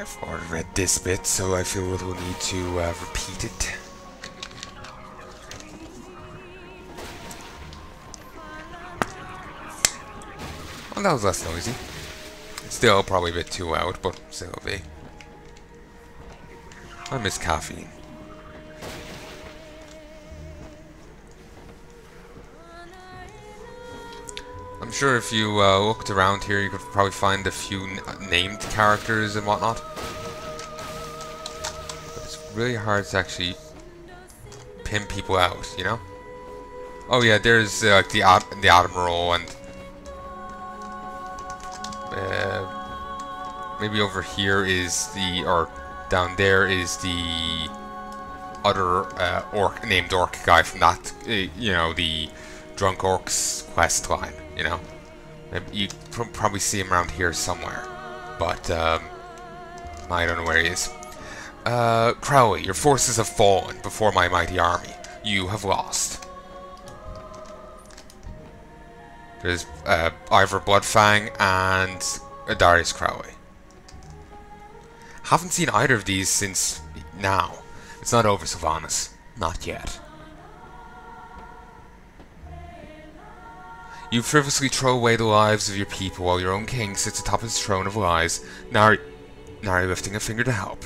I've already read this bit, so I feel we'll need to uh, repeat it. Well, that was less noisy. Still probably a bit too loud, but still be. I miss caffeine. I'm sure if you uh, looked around here, you could probably find a few named characters and whatnot. But it's really hard to actually pin people out, you know? Oh yeah, there's uh, the Ad the Admiral and uh, maybe over here is the or down there is the other uh, orc named orc guy from that you know the drunk orcs quest line you know you probably see him around here somewhere but um, I don't know where he is uh, Crowley your forces have fallen before my mighty army you have lost there's uh, Ivor Bloodfang and Darius Crowley haven't seen either of these since now. It's not over, Sylvanas. Not yet. You frivolously throw away the lives of your people while your own king sits atop his throne of lies, are you lifting a finger to help.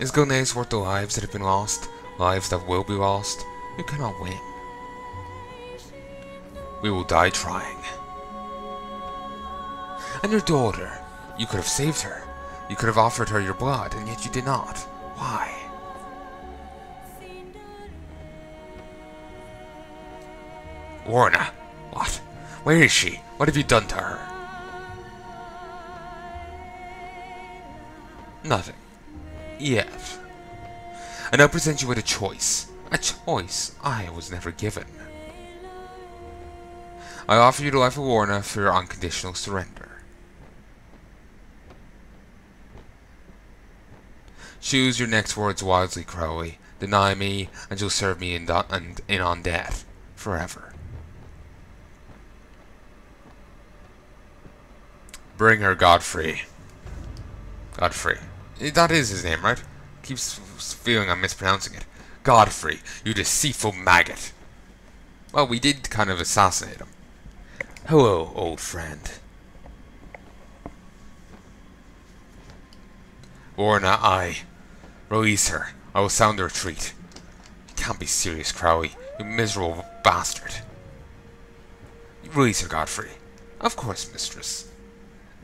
Is Gilneas worth the lives that have been lost? Lives that will be lost? You cannot win. We will die trying. And your daughter. You could have saved her. You could have offered her your blood, and yet you did not. Why? Lorna. What? Where is she? What have you done to her? Nothing. Yet. And I present you with a choice. A choice I was never given. I offer you the life of Lorna for your unconditional surrender. Choose your next words wisely, Crowley. Deny me, and you'll serve me in, in on death. Forever. Bring her Godfrey. Godfrey. Eh, that is his name, right? Keeps feeling I'm mispronouncing it. Godfrey, you deceitful maggot. Well, we did kind of assassinate him. Hello, old friend. Lorna, I. Release her. I will sound the retreat. You can't be serious, Crowley. You miserable bastard. Release her, Godfrey. Of course, mistress.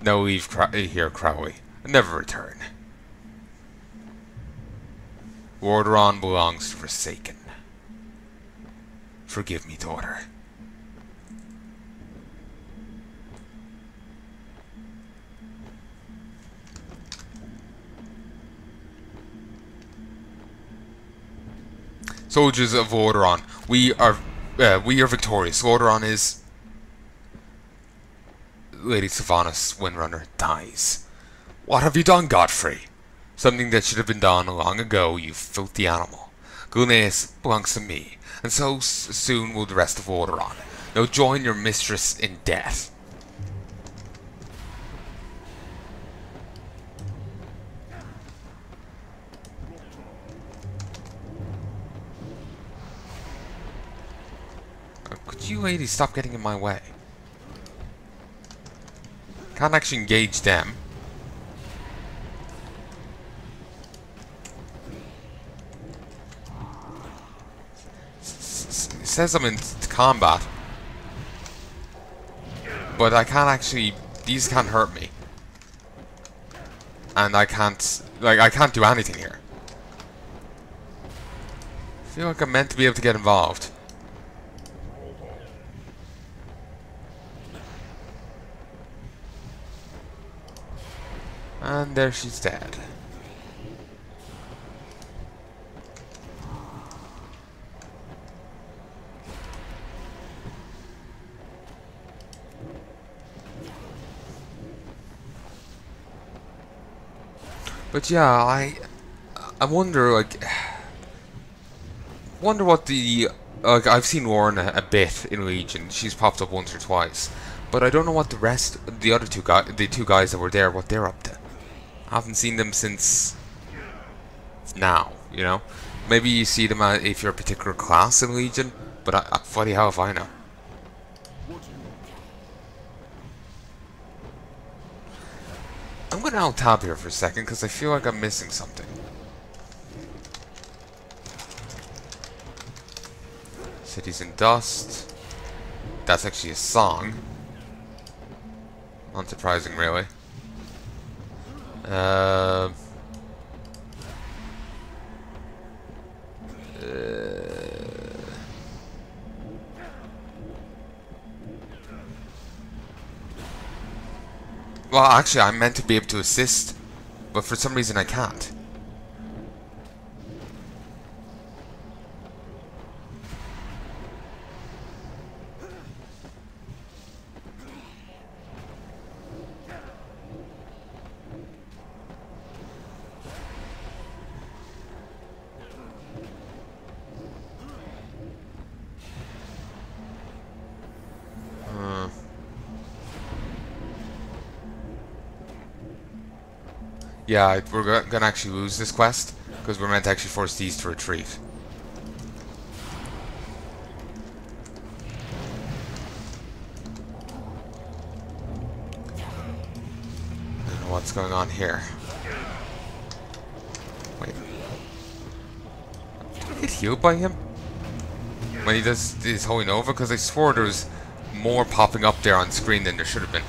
No leave Crow here, Crowley. Never return. Lordaeron belongs to Forsaken. Forgive me, daughter. Soldiers of Lordaeron, we are uh, we are victorious. Lordaeron is Lady Sylvanas Windrunner dies. What have you done, Godfrey? Something that should have been done long ago, you filthy animal. Gilneas belongs to me, and so soon will the rest of Lordaeron. Now join your mistress in death. Uh, could you ladies stop getting in my way? Can't actually engage them. It says I'm in combat. But I can't actually... These can't hurt me. And I can't... Like, I can't do anything here. I feel like I'm meant to be able to get involved. And there she's dead. But yeah, I I wonder like wonder what the like I've seen Warren a, a bit in Legion. She's popped up once or twice. But I don't know what the rest, the other two guys, the two guys that were there, what they're up to. I haven't seen them since now, you know? Maybe you see them if you're a particular class in Legion, but I, I, funny how if I know. I'm going to out tab here for a second because I feel like I'm missing something. Cities in Dust. That's actually a song. Unsurprising, really. Uh, well, actually, I'm meant to be able to assist, but for some reason I can't. Yeah, we're gonna actually lose this quest, because we're meant to actually force these to retreat. Know what's going on here. Wait. Did I get healed by him? When he does his Holy Nova? Because I swore there was more popping up there on screen than there should have been.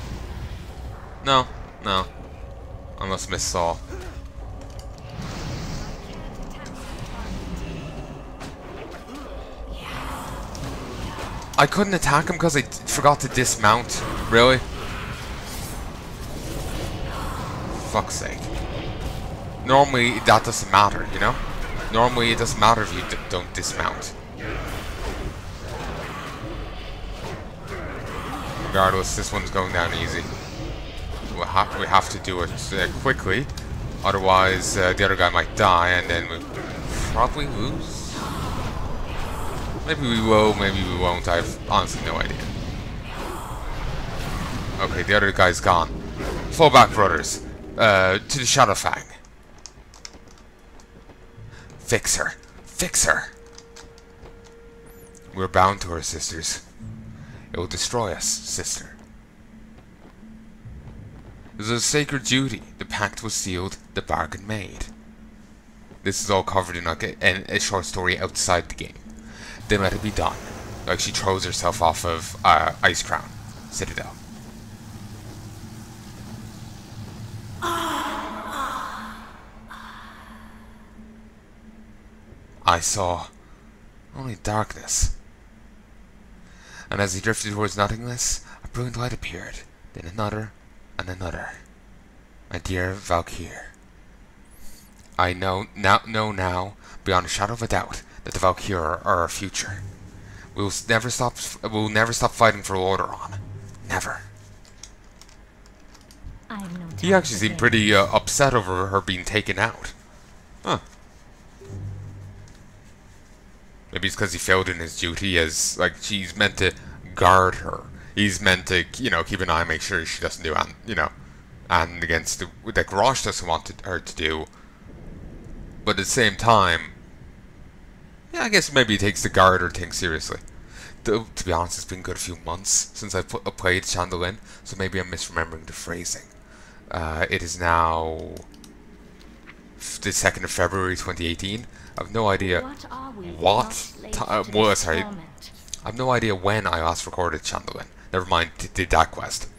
No, no. Must miss Saul. I couldn't attack him because I forgot to dismount. Really? Fuck's sake. Normally, that doesn't matter, you know? Normally, it doesn't matter if you don't dismount. Regardless, this one's going down easy we have, we have to do it uh, quickly. Otherwise, uh, the other guy might die, and then we probably lose. Maybe we will, maybe we won't. I have honestly no idea. Okay, the other guy's gone. Fall back, brothers. Uh, to the Shadowfang. Fix her. Fix her. We're bound to her, sisters. It will destroy us, sister. It was a sacred duty. The pact was sealed, the bargain made. This is all covered in like a, a short story outside the game. Then let it be done. Like she throws herself off of uh, Icecrown Citadel. I saw only darkness. And as he drifted towards nothingness, a brilliant light appeared, then another, and another. My dear Valkyr, I know now, know now, beyond a shadow of a doubt, that the Valkyr are our future. We will never stop. We will never stop fighting for Lordaeron. Never. No he actually seemed pretty uh, upset over her being taken out. Huh. Maybe it's because he failed in his duty as, like, she's meant to guard her he's meant to, you know, keep an eye, make sure she doesn't do, and you know, and against the, that Garrosh doesn't want to, her to do. But at the same time, yeah, I guess maybe he takes the Garter thing seriously. Though, to be honest, it's been a good few months since I put, uh, played Shandalyn, so maybe I'm misremembering the phrasing. Uh, it is now the 2nd of February 2018. I have no idea what, what uh, well, sorry, I have no idea when I last recorded Shandalyn. Never mind, did that quest.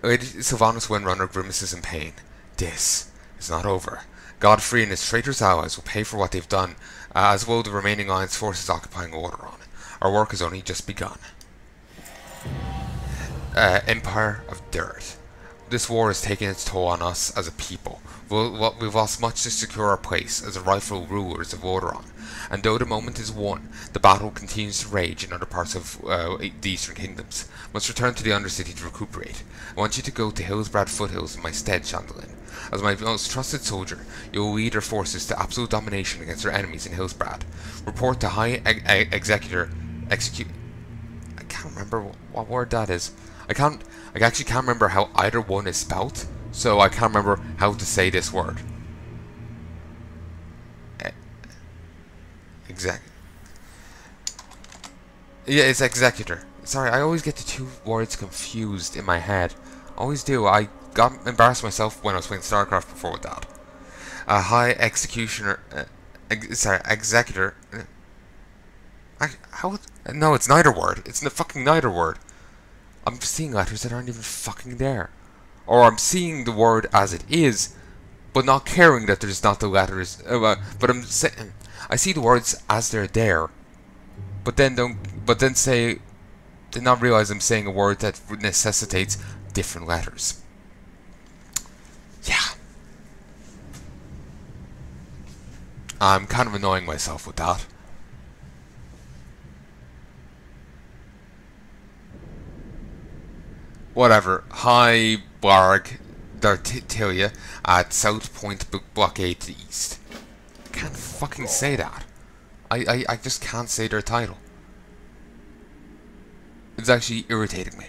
Sylvanas Windrunner grimaces in pain. This is not over. Godfrey and his traitorous allies will pay for what they've done, as will the remaining Alliance forces occupying Lordaeron. Our work has only just begun. Uh, Empire of Dirt. This war has taken its toll on us as a people. We've lost much to secure our place as the rightful rulers of Lordaeron and though the moment is won, the battle continues to rage in other parts of uh, the Eastern Kingdoms. Must return to the Undercity to recuperate. I want you to go to Hillsbrad foothills in my stead, Shandalyn. As my most trusted soldier, you will lead our forces to absolute domination against our enemies in Hillsbrad. Report to High e e Executor... Execute... I can't remember what word that is. I can't. I actually can't remember how either one is spelt, so I can't remember how to say this word. Exact. Yeah, it's executor. Sorry, I always get the two words confused in my head. Always do. I got embarrassed myself when I was playing StarCraft before with that. A high executioner. Uh, ex sorry, executor. Uh, I, how? No, it's neither word. It's the fucking neither word. I'm seeing letters that aren't even fucking there. Or I'm seeing the word as it is, but not caring that there's not the letters. Uh, but I'm saying I see the words as they're there, but then don't. But then say, did not realize I'm saying a word that necessitates different letters. Yeah. I'm kind of annoying myself with that. Whatever. Hi, Blarg Dartilia at South Point Blockade to the east. I can't fucking say that. I, I, I just can't say their title. It's actually irritating me.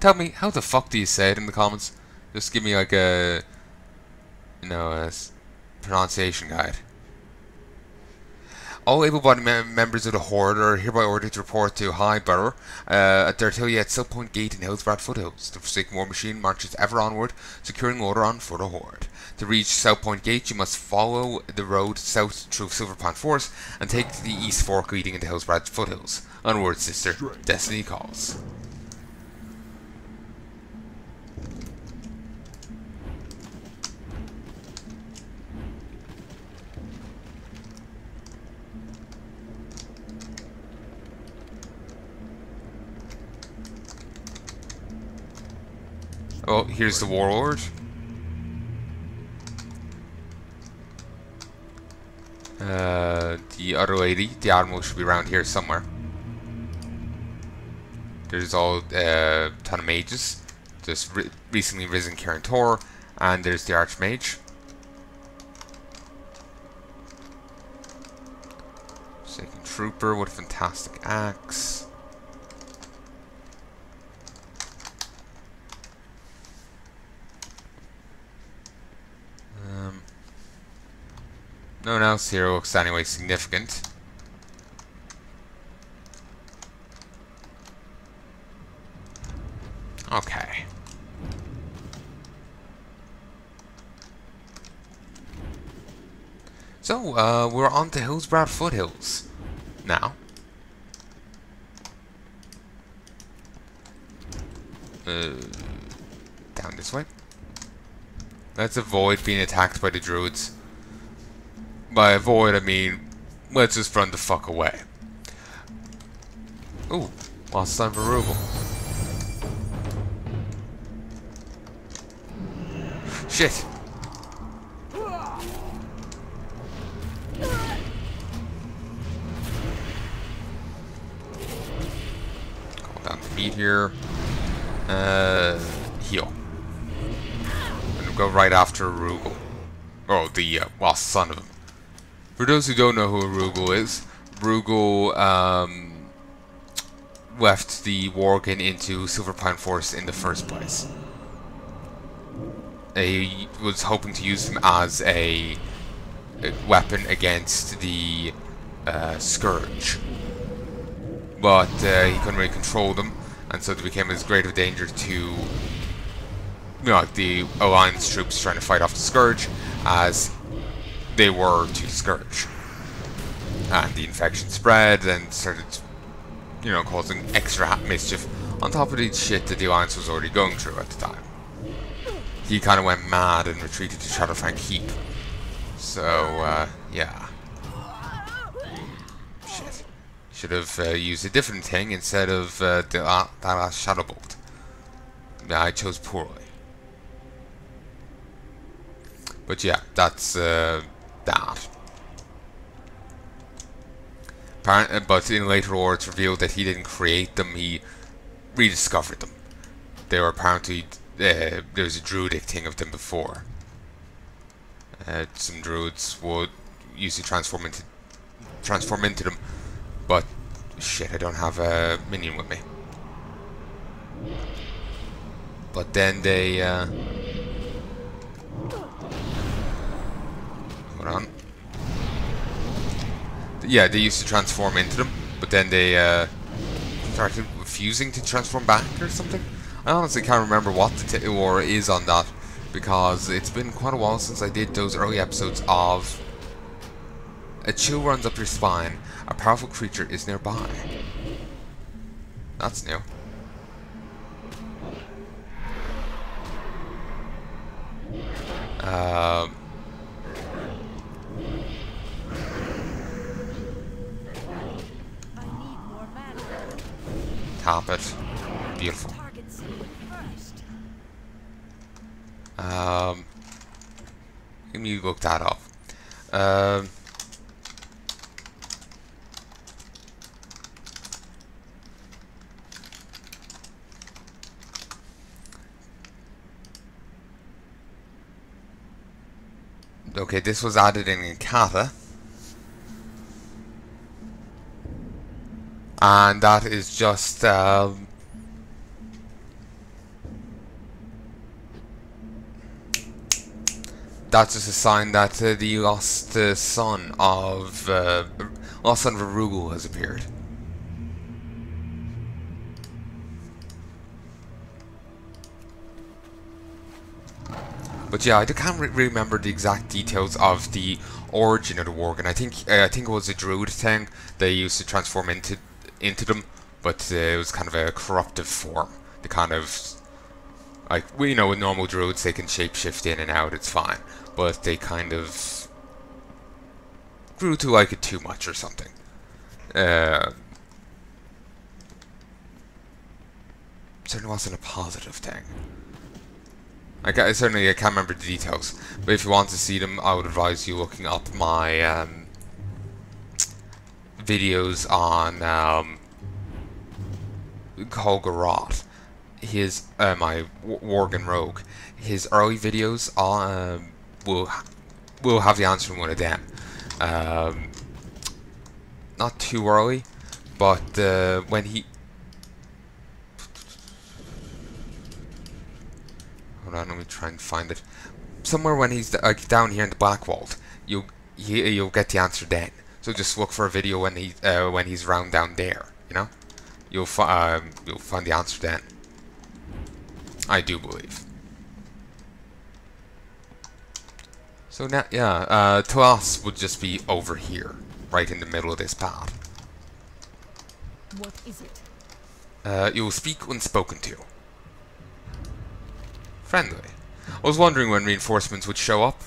Tell me, how the fuck do you say it in the comments? Just give me like a, you know, a pronunciation guide. All able-bodied mem members of the Horde are hereby ordered to report to High Borough uh, at their artillery at Silk Point Gate in Hillsbrad Foothills. The Forsaken War Machine marches ever onward, securing order on for the Horde. To reach South Point Gate, you must follow the road south through Silverpine Forest and take the east fork leading into Hillsbrad Foothills. Onward, sister. Destiny calls. Oh, here's the warlord. Uh, the other lady, the admiral, should be around here somewhere. There's all uh, ton of mages. Just re recently risen Kirin Tor, and there's the Archmage. Second Trooper, what a fantastic axe. No one else here looks anyway significant. Okay. So, uh, we're on to Hillsbrad Foothills now. Uh, down this way. Let's avoid being attacked by the druids. By avoid, I mean, let's just run the fuck away. Ooh, lost time for Rugal. Shit! Call down the meat here. Uh, heal. And go right after Rugal. Oh, the, uh, well, son of him. For those who don't know who Rugal is, Rugal um, left the Worgen into Silverpine Forest in the first place. He was hoping to use them as a, weapon against the uh, Scourge. But uh, he couldn't really control them, and so they became as great of a danger to you know, the Alliance troops trying to fight off the Scourge as they were to Scourge. And the infection spread and started, you know, causing extra mischief on top of the shit that the Alliance was already going through at the time. He kind of went mad and retreated to Shadowfang Keep. So, uh, yeah. Shit. Should have uh, used a different thing instead of uh, the, uh, that last Shadow Bolt. I chose poorly. But yeah, that's uh, that. Apparently, but in later war it's revealed that he didn't create them, he rediscovered them. They were apparently, uh, there was a druidic thing of them before. Uh, some druids would usually transform into transform into them, but shit, I don't have a minion with me. But then they, uh, on. Yeah, they used to transform into them, but then they, uh, started refusing to transform back or something. I honestly can't remember what the or is on that because it's been quite a while since I did those early episodes of a chill runs up your spine, a powerful creature is nearby. That's new. Um, It. Beautiful. Um, let me look that up. Um, okay, this was added in Cata. And that is just um, that's just a sign that uh, the lost uh, son of uh, lost son of has appeared. But yeah, I can't re remember the exact details of the origin of the Worgen. I think uh, I think it was a druid thing they used to transform into into them, but uh, it was kind of a corruptive form. The kind of like we you know with normal druids they can shapeshift in and out, it's fine, but they kind of grew to like it too much or something. Uh, certainly wasn't a positive thing. I, certainly I can't remember the details, but if you want to see them, I would advise you looking up my um, videos on um, Kolgarot. His uh, my Worgen Rogue. His early videos um, will will have the answer in one of them. Um, not too early, but uh, when he hold on, let me try and find it. Somewhere when he's down here in the Black Vault, you you'll get the answer then. So just look for a video when he uh, when he's round down there. You know, you'll um, you'll find the answer then. I do believe. So now, yeah, uh, to us would just be over here, right in the middle of this path. What is it? Uh, you will speak when spoken to. Friendly. I was wondering when reinforcements would show up.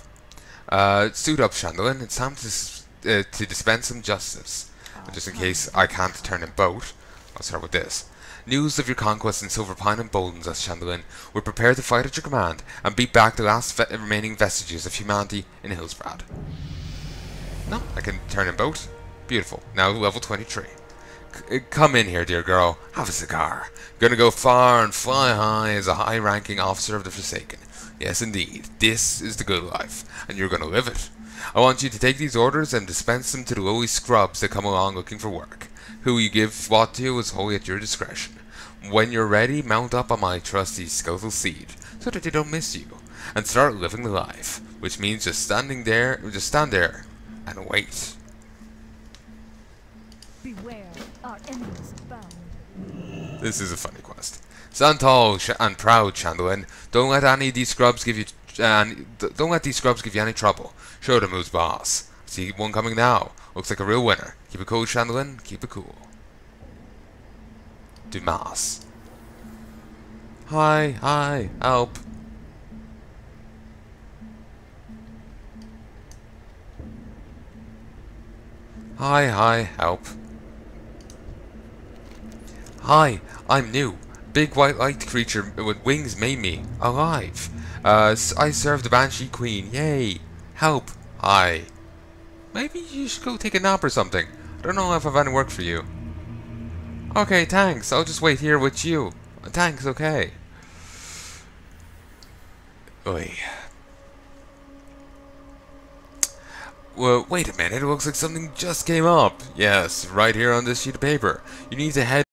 Uh, suit up, Shandalyn. It's time to uh, to dispense some justice. And just in case I can't turn in boat, I'll start with this. News of your conquest in Silver Pine emboldens us, Shandalyn. We're prepared to fight at your command and beat back the last ve remaining vestiges of humanity in Hillsbrad. No, I can turn in boat. Beautiful. Now level 23. C uh, come in here, dear girl. Have a cigar. Gonna go far and fly high as a high-ranking officer of the Forsaken. Yes, indeed. This is the good life, and you're gonna live it. I want you to take these orders and dispense them to the lowly scrubs that come along looking for work. Who you give what to is wholly at your discretion. When you're ready, mount up on my trusty skeletal seed, so that they don't miss you, and start living the life, which means just standing there, just stand there, and wait. Beware, our enemies abound. This is a funny quest. Stand tall and proud, Shandalyn. Don't let any of these scrubs give you, uh, don't let these scrubs give you any trouble. Show them who's boss. See one coming now. Looks like a real winner. Keep it cool, Shandalyn. Keep it cool. Dumas. Hi, hi, help. Hi, hi, help. Hi, I'm new. Big white light creature with wings made me. Alive. Uh, I serve the Banshee Queen. Yay. Help. Hi. Maybe you should go take a nap or something. I don't know if I've any work for you. Okay, thanks. I'll just wait here with you. Thanks, okay. Oi. well, wait a minute, it looks like something just came up. Yes, right here on this sheet of paper. You need to head